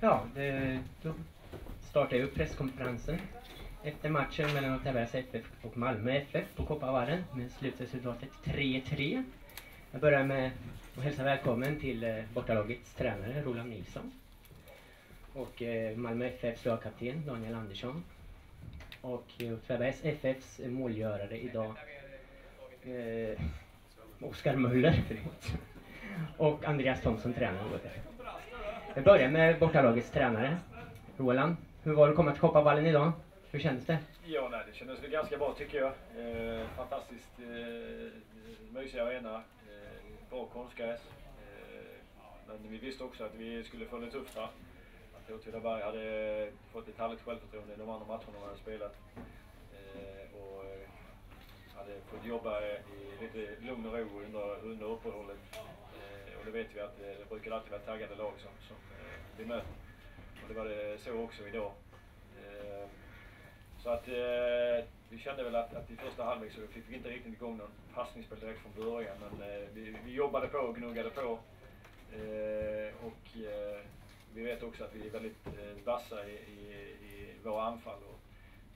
Ja, det, då startade ju presskonferensen efter matchen mellan Åtvidabergs FF och Malmö FF på Kopparvallen med slutresultatet 3-3. Jag börjar med att hälsa välkommen till eh, bortalagets tränare Roland Nilsson och eh, Malmö FFs lagkapten Daniel Andersson och eh, Åtvidabergs FFs målgörare idag eh, Oskar Möller förlåt. och Andreas Thomsson tränare. Vi börjar med bortalagets tränare Roland. Hur var det att komma till Kopparvallen idag? Hur kändes det? Ja, nej, det kändes väl ganska bra tycker jag. Eh, fantastiskt eh, mysig arena. Eh, bra konstgräs. Eh, men vi visste också att vi skulle få det tufft här. Att Åtvidaberg hade fått ett härligt självförtroende i de andra matcherna de hade spelat. Eh, och eh, hade fått jobba i lite lugn och ro under, under uppehållet. Det vet vi att eh, det brukar alltid vara taggade lag som, som eh, vi möter. Och det var det så också idag. Eh, så att eh, vi kände väl att, att i första halvlek så fick vi inte riktigt igång någon passningsspel direkt från början. Men eh, vi, vi jobbade på och gnuggade på. Eh, och eh, vi vet också att vi är väldigt eh, vassa i, i, i våra anfall. Och,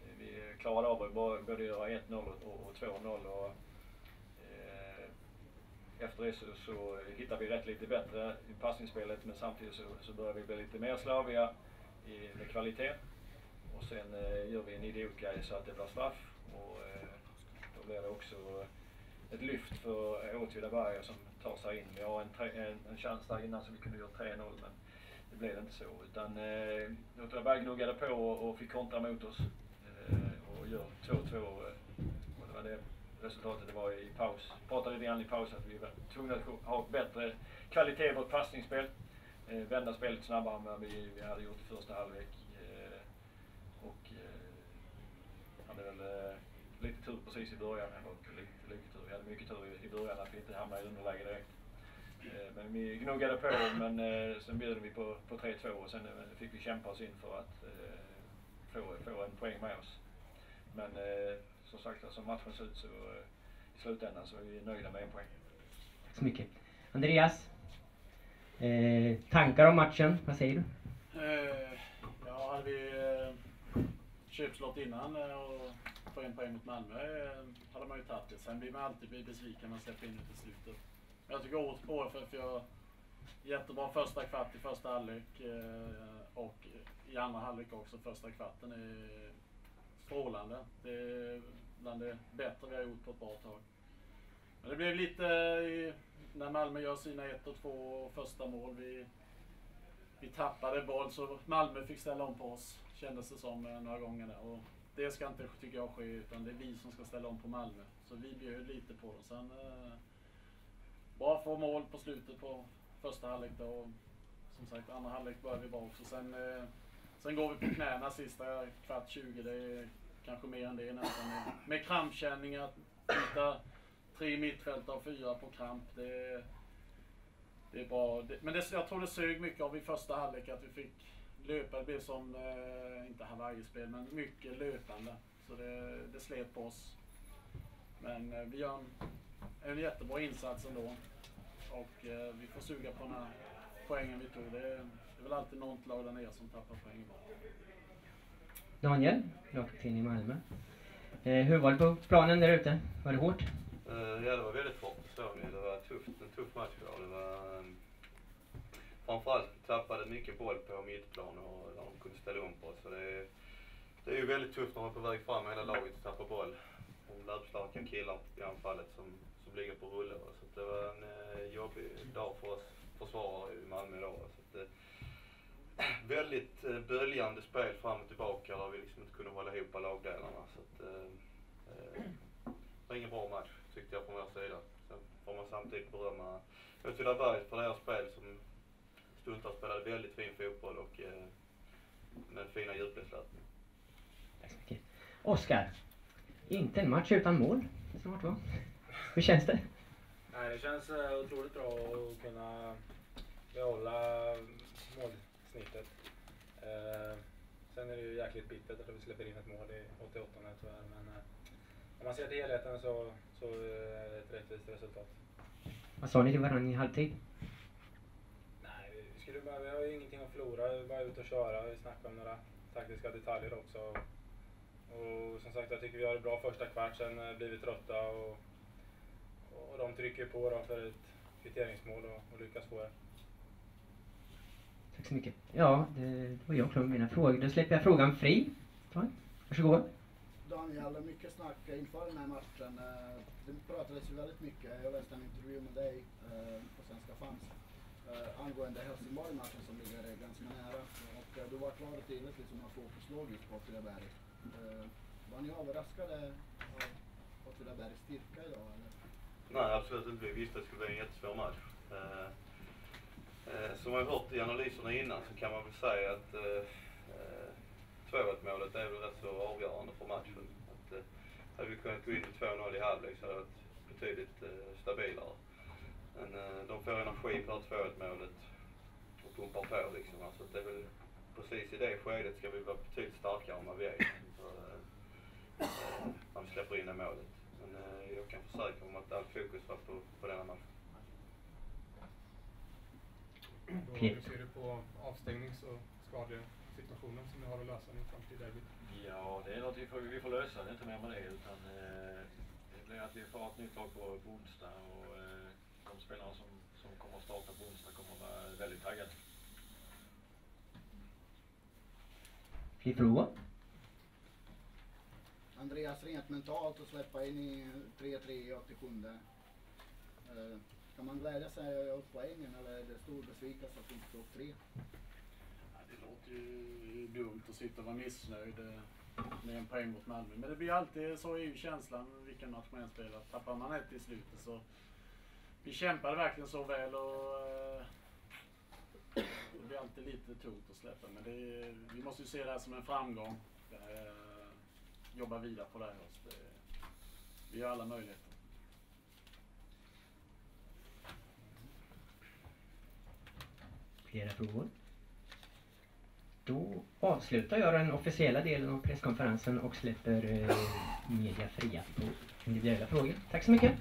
eh, vi klarade av att både göra 1-0 och, och 2-0. Efter det så, så hittar vi rätt lite bättre i passningsspelet men samtidigt så, så börjar vi bli lite mer slaviga i, med kvalitet. Och sen eh, gör vi en idiotgrej så att det blir straff. Och eh, då blir det också ett lyft för Åtvidaberg som tar sig in. Vi har en, tre, en, en chans där innan så vi kunde gjort 3-0 men det blev inte så. Utan eh, Åtvidaberg gnuggade på och, och fick kontra mot oss. Eh, och gör 2-2. eh, Och det var det resultatet var i paus. Pratade lite grann i paus att vi var tvungna att ha bättre kvalitet i vårt passningsspel. Eh, vända spelet snabbare än vad vi, vi hade gjort i första halvlek. Eh, och eh, hade väl eh, lite tur precis i början. Och lite, lite tur. Vi hade mycket tur i, i början att vi inte hamnade i underläge direkt. Eh, men vi gnuggade på men eh, sen bjöd vi på, på 3-2 och sen eh, fick vi kämpa oss in för att eh, få, få en poäng med oss. Men eh, som sagt, som matchen ser ut så eh, i slutändan så är vi nöjda med en poäng. Tack så mycket. Andreas? Eh, tankar om matchen? Vad säger du? Eh, ja, hade vi eh, köpslått innan eh, och få en poäng mot Malmö eh, hade man ju tagit det. Sen blir man alltid bli besviken när man släpper in det till slutet. Men jag tycker åt på för jag jättebra första kvart i första halvlek eh, och i andra halvlek också. Första kvarten är strålande. Det är bland det bättre vi har gjort på ett bra tag. Men det blev lite när Malmö gör sina ett och två första mål. Vi, vi tappade boll så Malmö fick ställa om på oss, kändes det som eh, några gånger där. Och det ska inte, tycker jag, ske utan det är vi som ska ställa om på Malmö. Så vi bjöd lite på dem. Sen eh, bara få mål på slutet på första halvlek då. Och som sagt, andra halvlek började vi bra också. Sen, eh, sen går vi på knäna sista kvart 20. Det är kanske mer än det nästan. Med, med krampkänningar, hitta tre mittfältare och fyra på kramp. Det, det är bra. Det, men det, jag tror det sög mycket av i första halvlek att vi fick löpa. Det blev som, eh, inte Hawaii-spel, men mycket löpande. Så det, det slet på oss. Men eh, vi gör en, en jättebra insats ändå. Och eh, vi får suga på den här poängen vi tog. Det, är- det är väl alltid något lag där nere som tappar poäng bara. Daniel, lagkapten i Malmö. Eh, hur var det på planen där ute? Var det hårt? Eh, Ja, det var väldigt hårt, det såg ni. Det var tufft, en tuff match idag. Det var, eh, framförallt tappade mycket boll på mittplan och där de kunde ställa om på oss. Så det, det är ju väldigt tufft när man är på väg fram hela laget och tappar boll. Och löpstarka killar i anfallet som, som ligger på rulle. Så det var en eh, jobbig dag för oss försvarare i Malmö idag. Så att, eh, väldigt eh, böljande spel fram och tillbaka där vi liksom inte kunde hålla ihop lagdelarna. Så att, eh, eh, det var ingen bra match tyckte jag från vår sida. Sen får man samtidigt berömma Åtvidaberg för deras spel som stundtals spelade väldigt fin fotboll och eh, med fina djupledslöp. Tack så mycket. Oskar, inte en match utan mål snart va? Hur känns det? Nej, det känns eh, otroligt bra att kunna behålla målsnittet. Eh, sen är det ju jäkligt bittert att vi släpper in ett mål i 88 tyvärr. Men eh, om man ser till helheten så, så är det ett rättvist resultat. Vad sa ni till varandra i halvtid? Nej, vi det bara, vi har ju ingenting att förlora. Vi är bara ut och köra. Vi snackar om några taktiska detaljer också. Och som sagt, jag tycker vi har det bra första kvart. Sen eh, blir vi trötta och, och de trycker på då för ett kvitteringsmål och, och lyckas få det. Tack så mycket. Ja, det var jag klar med mina frågor. Då släpper jag frågan fri. Ta en. Varsågod. Daniel, mycket snack inför den här matchen. Eh, Det pratades ju väldigt mycket, jag läste en intervju med dig eh, på Svenska fans eh, angående Helsingborg-matchen som ligger ganska nära. Och du var klar och tydligt liksom att fokus låg just på Åtvidaberg. Var ni överraskade av Åtvidabergs styrka idag eller? Nej, absolut inte. Vi visste att det skulle bli en jättesvår match. Eh, som jag har hört i analyserna innan så kan man väl säga att eh, eh 2-1 målet är väl rätt så avgörande för matchen. Att, eh, hade vi kunnat gå in med 2-0 i halvlek så hade det varit betydligt eh, stabilare. Men eh, de får energi på det här 2-1 målet och pumpar på liksom. Alltså, det är väl precis i det skedet ska vi vara betydligt starkare än vad vi är. Så, eh, eh när vi släpper in det målet. Men eh, jag kan försäkra om att allt fokus var på, på denna matchen. Då, hur ser du på avstängnings och skadesituationen som ni har att lösa nu fram till derbyt? Ja, det är något vi får, vi får lösa, det är inte mer med det. Utan, eh, det blir att vi får ett nytt lag på, på onsdag och eh, de spelare som, som kommer att starta på onsdag kommer att vara väldigt taggade. Fler frågor? Andreas, rent mentalt att släppa in i 3-3 i 87 eh, kan man glädja sig åt poängen eller är det stor besvikelse att inte få tre? Ja, det låter ju dumt att sitta och vara missnöjd eh, med en poäng mot Malmö. Men det blir alltid, så är ju känslan vilken match man än spelar. Tappar man ett i slutet så... Vi kämpade verkligen så väl och... eh, Det blir alltid lite tungt att släppa. Men det vi måste ju se det här som en framgång. Eh, Jobba vidare på det här. Det, vi har alla möjligheter. Flera frågor? Då avslutar jag den officiella delen av presskonferensen och släpper eh, media fria på individuella frågor. Tack så mycket!